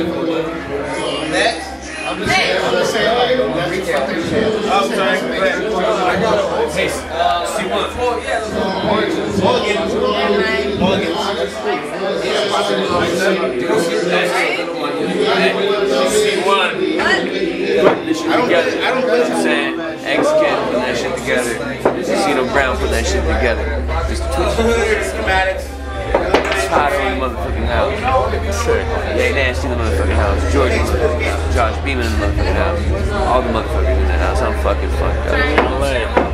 Next. I'm just saying, I'm just saying, like, shit. I'm sorry. Hey, uh, C1. Mulligan. Mulligan. C1. Putting this shit together. I don't know what I'm saying. X Kid putting that shit together. Casino Brown putting that shit together. Just Schematics motherfucking house. Sick. Jay in the motherfucking house. George in the house. Josh Beeman in the motherfucking house. All the motherfuckers in the house. I'm fucking fucked up. LA.